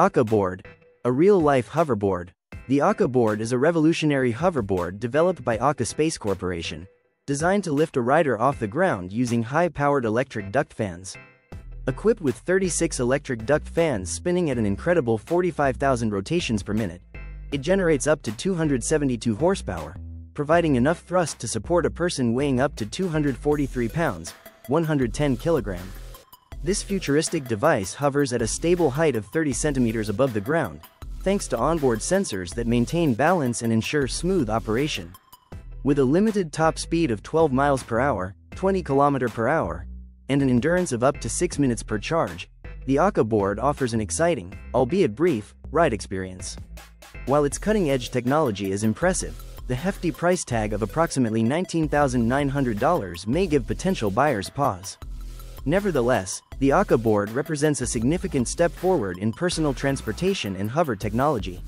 Arca board, a real-life hoverboard. The Arca board is a revolutionary hoverboard developed by Arca Space Corporation, designed to lift a rider off the ground using high-powered electric duct fans. Equipped with 36 electric duct fans spinning at an incredible 45,000 rotations per minute, it generates up to 272 horsepower, providing enough thrust to support a person weighing up to 243 pounds, 110 kilogram. This futuristic device hovers at a stable height of 30 centimeters above the ground, thanks to onboard sensors that maintain balance and ensure smooth operation. With a limited top speed of 12 miles per hour, 20 km per hour, and an endurance of up to 6 minutes per charge, the Arca board offers an exciting, albeit brief, ride experience. While its cutting-edge technology is impressive, the hefty price tag of approximately $19,900 may give potential buyers pause. Nevertheless, the Arca board represents a significant step forward in personal transportation and hover technology.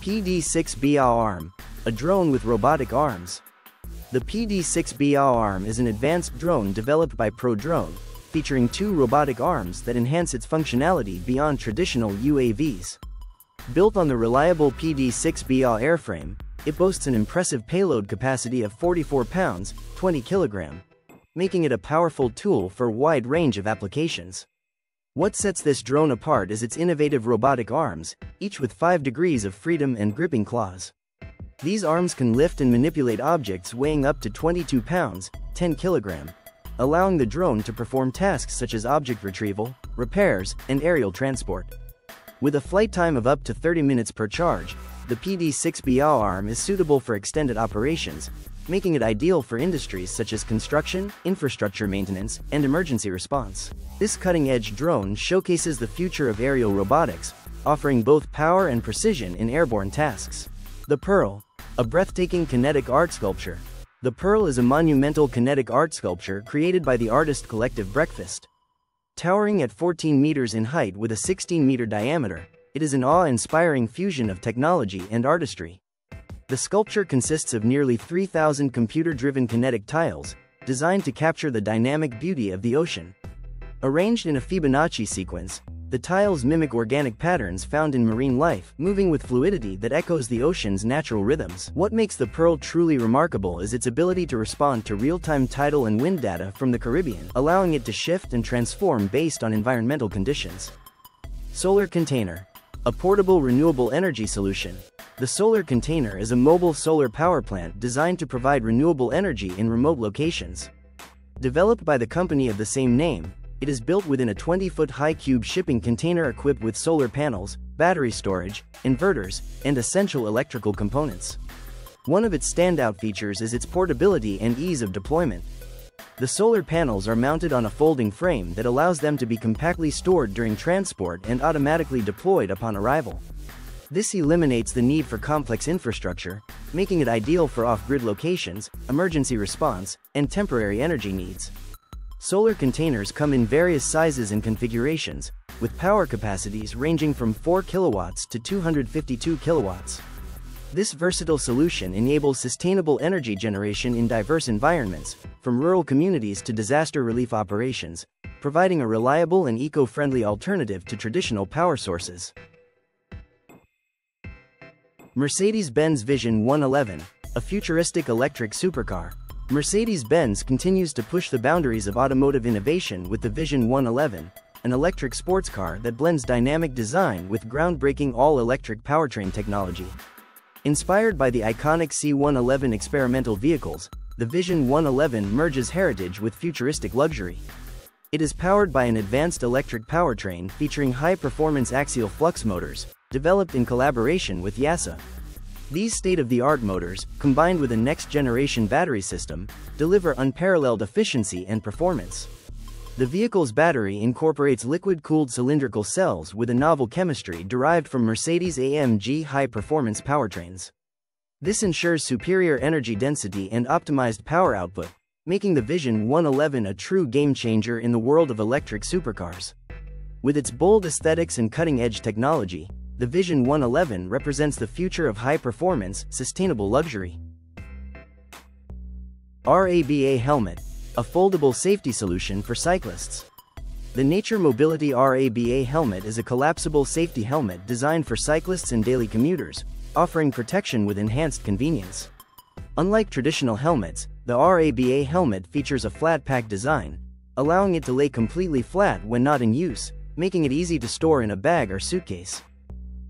PD-6BA Arm, a drone with robotic arms. The PD-6BA Arm is an advanced drone developed by ProDrone, featuring two robotic arms that enhance its functionality beyond traditional UAVs. Built on the reliable PD-6BA airframe, it boasts an impressive payload capacity of 44 pounds, 20 kilogram, making it a powerful tool for a wide range of applications. What sets this drone apart is its innovative robotic arms, each with 5 degrees of freedom and gripping claws. These arms can lift and manipulate objects weighing up to 22 pounds, 10 kilogram, allowing the drone to perform tasks such as object retrieval, repairs, and aerial transport. With a flight time of up to 30 minutes per charge, the PD-6BA arm is suitable for extended operations, making it ideal for industries such as construction, infrastructure maintenance, and emergency response. This cutting-edge drone showcases the future of aerial robotics, offering both power and precision in airborne tasks. The Pearl, a breathtaking kinetic art sculpture. The Pearl is a monumental kinetic art sculpture created by the artist collective Breakfast. Towering at 14 meters in height with a 16-meter diameter, it is an awe-inspiring fusion of technology and artistry. The sculpture consists of nearly 3,000 computer-driven kinetic tiles, designed to capture the dynamic beauty of the ocean. Arranged in a Fibonacci sequence, the tiles mimic organic patterns found in marine life, moving with fluidity that echoes the ocean's natural rhythms. What makes the Pearl truly remarkable is its ability to respond to real-time tidal and wind data from the Caribbean, allowing it to shift and transform based on environmental conditions. Solar Container A portable renewable energy solution, the solar container is a mobile solar power plant designed to provide renewable energy in remote locations. Developed by the company of the same name, it is built within a 20-foot high cube shipping container equipped with solar panels, battery storage, inverters, and essential electrical components. One of its standout features is its portability and ease of deployment. The solar panels are mounted on a folding frame that allows them to be compactly stored during transport and automatically deployed upon arrival. This eliminates the need for complex infrastructure, making it ideal for off-grid locations, emergency response, and temporary energy needs. Solar containers come in various sizes and configurations, with power capacities ranging from 4 kilowatts to 252 kilowatts. This versatile solution enables sustainable energy generation in diverse environments, from rural communities to disaster relief operations, providing a reliable and eco-friendly alternative to traditional power sources. Mercedes-Benz Vision 111, a futuristic electric supercar. Mercedes-Benz continues to push the boundaries of automotive innovation with the Vision 111, an electric sports car that blends dynamic design with groundbreaking all-electric powertrain technology. Inspired by the iconic C111 experimental vehicles, the Vision 111 merges heritage with futuristic luxury. It is powered by an advanced electric powertrain featuring high-performance axial flux motors, developed in collaboration with YASA. These state-of-the-art motors, combined with a next-generation battery system, deliver unparalleled efficiency and performance. The vehicle's battery incorporates liquid-cooled cylindrical cells with a novel chemistry derived from Mercedes-AMG high-performance powertrains. This ensures superior energy density and optimized power output, making the Vision 111 a true game-changer in the world of electric supercars. With its bold aesthetics and cutting-edge technology, the Vision 111 represents the future of high-performance, sustainable luxury. RABA Helmet, a foldable safety solution for cyclists. The Nature Mobility RABA helmet is a collapsible safety helmet designed for cyclists and daily commuters, offering protection with enhanced convenience. Unlike traditional helmets, the RABA helmet features a flat pack design, allowing it to lay completely flat when not in use, making it easy to store in a bag or suitcase.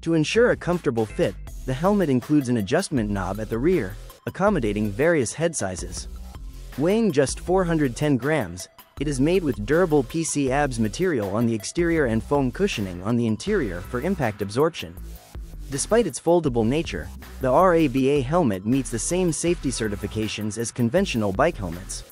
To ensure a comfortable fit, the helmet includes an adjustment knob at the rear, accommodating various head sizes. Weighing just 410 grams, it is made with durable PC ABS material on the exterior and foam cushioning on the interior for impact absorption. Despite its foldable nature, the RABA helmet meets the same safety certifications as conventional bike helmets.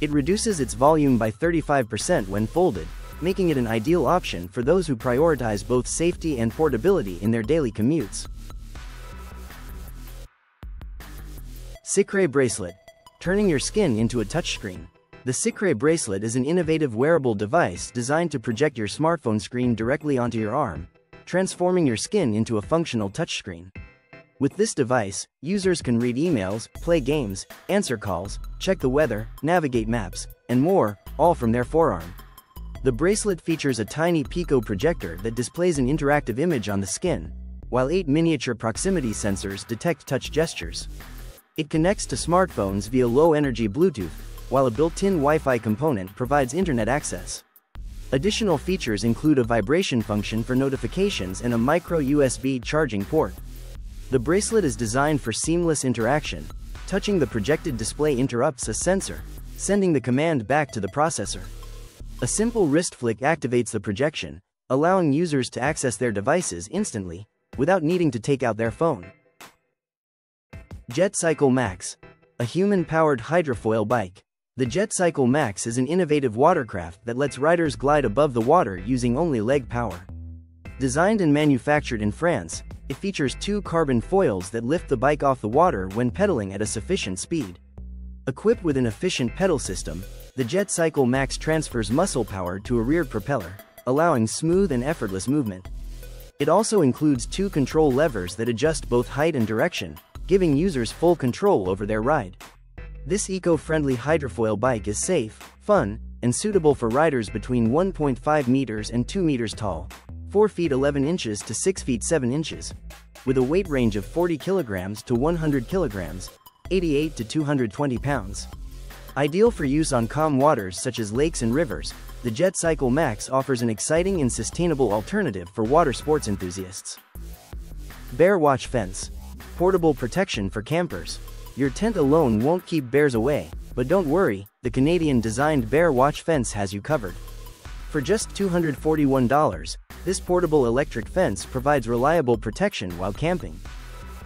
It reduces its volume by 35% when folded, making it an ideal option for those who prioritize both safety and portability in their daily commutes. Cicret Bracelet Turning your skin into a touchscreen. The Cicret bracelet is an innovative wearable device designed to project your smartphone screen directly onto your arm, transforming your skin into a functional touchscreen. With this device, users can read emails, play games, answer calls, check the weather, navigate maps, and more, all from their forearm. The bracelet features a tiny Pico projector that displays an interactive image on the skin, while eight miniature proximity sensors detect touch gestures. It connects to smartphones via low-energy Bluetooth, while a built-in Wi-Fi component provides internet access. Additional features include a vibration function for notifications and a micro USB charging port. The bracelet is designed for seamless interaction. Touching the projected display interrupts a sensor, sending the command back to the processor. A simple wrist flick activates the projection, allowing users to access their devices instantly, without needing to take out their phone. JetCycle Max, a human-powered hydrofoil bike. The JetCycle Max is an innovative watercraft that lets riders glide above the water using only leg power. Designed and manufactured in France, it features two carbon foils that lift the bike off the water when pedaling at a sufficient speed. Equipped with an efficient pedal system, the JetCycle Max transfers muscle power to a rear propeller, allowing smooth and effortless movement. It also includes two control levers that adjust both height and direction, giving users full control over their ride. This eco-friendly hydrofoil bike is safe, fun, and suitable for riders between 1.5 meters and 2 meters tall, 4 feet 11 inches to 6 feet 7 inches, with a weight range of 40 kilograms to 100 kilograms, 88 to 220 pounds. Ideal for use on calm waters such as lakes and rivers, the JetCycle Max offers an exciting and sustainable alternative for water sports enthusiasts. Bear Watch Fence Portable protection for campers. Your tent alone won't keep bears away, but don't worry, the Canadian-designed Bear Watch fence has you covered. For just $241, this portable electric fence provides reliable protection while camping.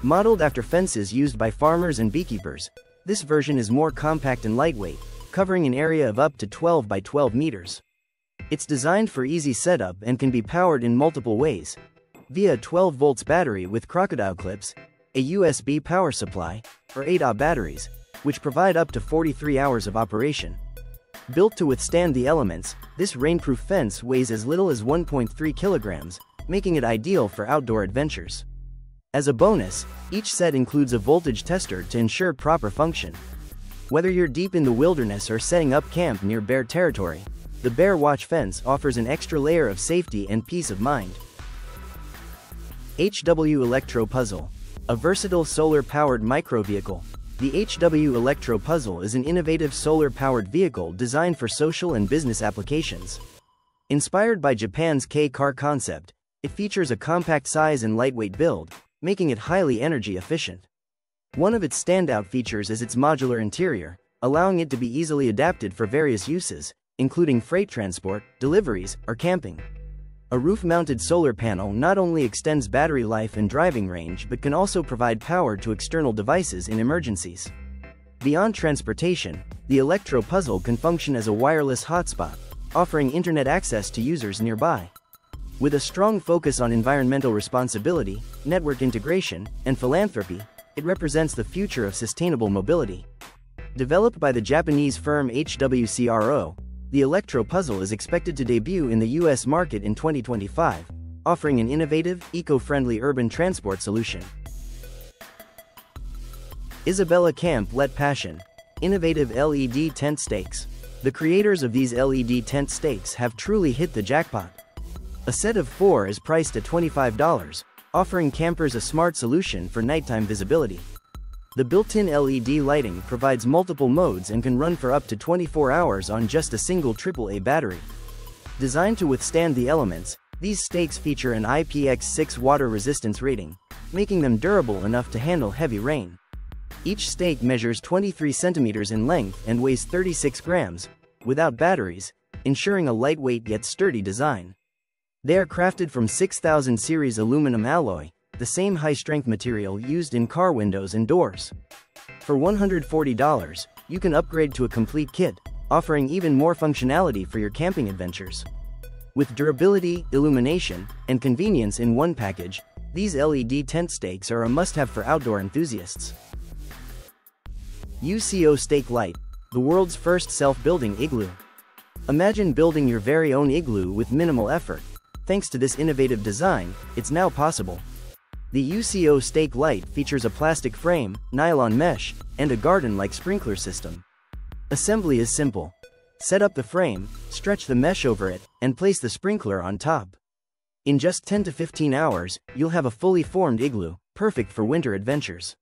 Modeled after fences used by farmers and beekeepers, this version is more compact and lightweight, covering an area of up to 12 by 12 meters. It's designed for easy setup and can be powered in multiple ways. Via a 12 volts battery with crocodile clips, a USB power supply, or 8Ah batteries, which provide up to 43 hours of operation. Built to withstand the elements, this rainproof fence weighs as little as 1.3 kilograms, making it ideal for outdoor adventures. As a bonus, each set includes a voltage tester to ensure proper function. Whether you're deep in the wilderness or setting up camp near bear territory, the Bear Watch fence offers an extra layer of safety and peace of mind. HW Electro Puzzle a versatile solar-powered micro-vehicle. The HW Electro Puzzle is an innovative solar-powered vehicle designed for social and business applications. Inspired by Japan's K-car concept, it features a compact size and lightweight build, making it highly energy efficient. One of its standout features is its modular interior, allowing it to be easily adapted for various uses, including freight transport, deliveries, or camping. A roof-mounted solar panel not only extends battery life and driving range but can also provide power to external devices in emergencies. Beyond transportation, the Electro Puzzle can function as a wireless hotspot, offering internet access to users nearby. With a strong focus on environmental responsibility, network integration, and philanthropy, it represents the future of sustainable mobility. Developed by the Japanese firm HW Electro, the Electro Puzzle is expected to debut in the US market in 2025, offering an innovative, eco-friendly urban transport solution. Isabella Camp Let Passion Innovative LED Tent Stakes The creators of these LED tent stakes have truly hit the jackpot. A set of four is priced at $25, offering campers a smart solution for nighttime visibility. The built-in LED lighting provides multiple modes and can run for up to 24 hours on just a single AAA battery. Designed to withstand the elements, these stakes feature an IPX6 water resistance rating, making them durable enough to handle heavy rain. Each stake measures 23 centimeters in length and weighs 36 grams, without batteries, ensuring a lightweight yet sturdy design. They are crafted from 6000 series aluminum alloy, the same high-strength material used in car windows and doors. For $140, you can upgrade to a complete kit, offering even more functionality for your camping adventures. With durability, illumination, and convenience in one package, these LED tent stakes are a must-have for outdoor enthusiasts. UCO Stake Light, the world's first self-building igloo. Imagine building your very own igloo with minimal effort. Thanks to this innovative design, it's now possible. The UCO Stake Light features a plastic frame, nylon mesh, and a garden-like sprinkler system. Assembly is simple. Set up the frame, stretch the mesh over it, and place the sprinkler on top. In just 10 to 15 hours, you'll have a fully formed igloo, perfect for winter adventures.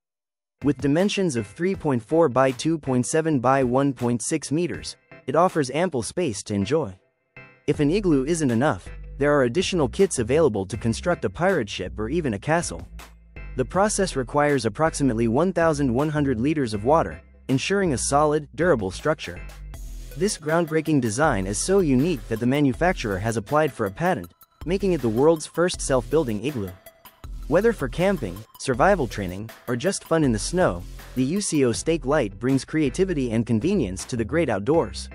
With dimensions of 3.4 by 2.7 by 1.6 meters, it offers ample space to enjoy. If an igloo isn't enough, there are additional kits available to construct a pirate ship or even a castle. The process requires approximately 1,100 liters of water, ensuring a solid, durable structure. This groundbreaking design is so unique that the manufacturer has applied for a patent, making it the world's first self-building igloo. Whether for camping, survival training, or just fun in the snow, the UCO Stake Light brings creativity and convenience to the great outdoors.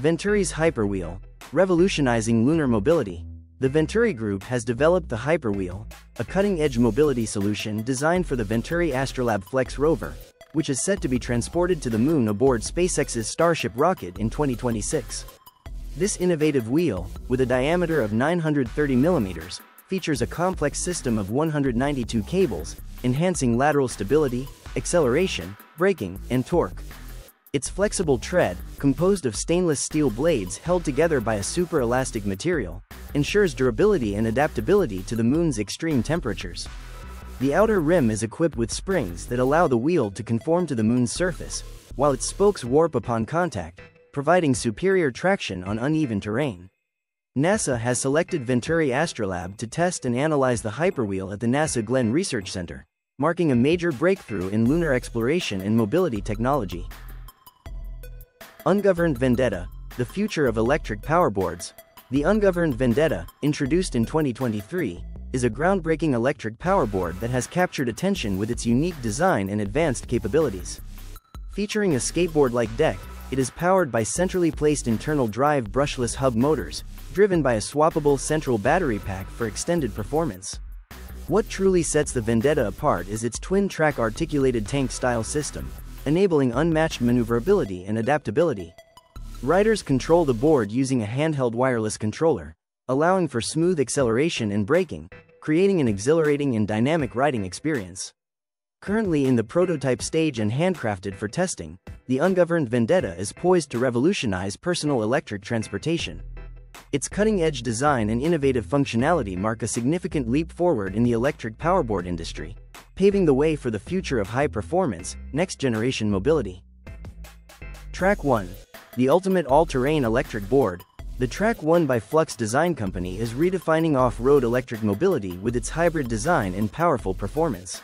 Venturi's Hyperwheel, revolutionizing lunar mobility. The Venturi Group has developed the Hyperwheel, a cutting-edge mobility solution designed for the Venturi Astrolab Flex rover, which is set to be transported to the moon aboard SpaceX's Starship rocket in 2026. This innovative wheel, with a diameter of 930 millimeters, features a complex system of 192 cables, enhancing lateral stability, acceleration, braking, and torque. Its flexible tread, composed of stainless steel blades held together by a super elastic material, ensures durability and adaptability to the moon's extreme temperatures. The outer rim is equipped with springs that allow the wheel to conform to the moon's surface, while its spokes warp upon contact, providing superior traction on uneven terrain. NASA has selected Venturi Astrolab to test and analyze the hyperwheel at the NASA Glenn Research Center, marking a major breakthrough in lunar exploration and mobility technology. Ungoverned Vendetta, the future of electric powerboards. The Ungoverned Vendetta, introduced in 2023, is a groundbreaking electric powerboard that has captured attention with its unique design and advanced capabilities. Featuring a skateboard-like deck, it is powered by centrally placed internal drive brushless hub motors, driven by a swappable central battery pack for extended performance. What truly sets the Vendetta apart is its twin-track articulated tank-style system, enabling unmatched maneuverability and adaptability. Riders control the board using a handheld wireless controller, allowing for smooth acceleration and braking, creating an exhilarating and dynamic riding experience. Currently in the prototype stage and handcrafted for testing, the ungoverned Vendetta is poised to revolutionize personal electric transportation. Its cutting-edge design and innovative functionality mark a significant leap forward in the electric powerboard industry, paving the way for the future of high-performance, next-generation mobility. Track 1. The ultimate all-terrain electric board. The Track 1 by Flux Design Company is redefining off-road electric mobility with its hybrid design and powerful performance.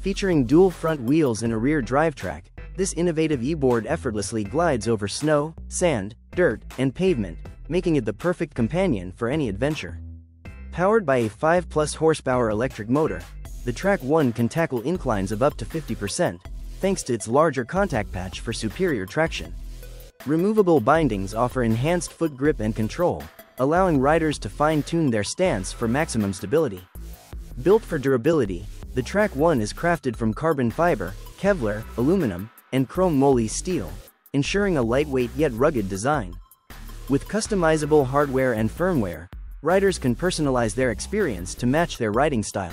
Featuring dual front wheels and a rear drive track, this innovative e-board effortlessly glides over snow, sand, dirt, and pavement, making it the perfect companion for any adventure. Powered by a 5 plus horsepower electric motor, the Track 1 can tackle inclines of up to 50%, thanks to its larger contact patch for superior traction. Removable bindings offer enhanced foot grip and control, allowing riders to fine-tune their stance for maximum stability. Built for durability, the Track 1 is crafted from carbon fiber, Kevlar, aluminum, and chrome moly steel, ensuring a lightweight yet rugged design. With customizable hardware and firmware, riders can personalize their experience to match their riding style.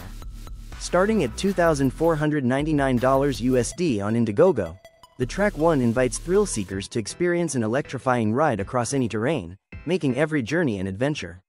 Starting at $2,499 USD on Indiegogo, The Track 1 invites thrill seekers to experience an electrifying ride across any terrain, making every journey an adventure.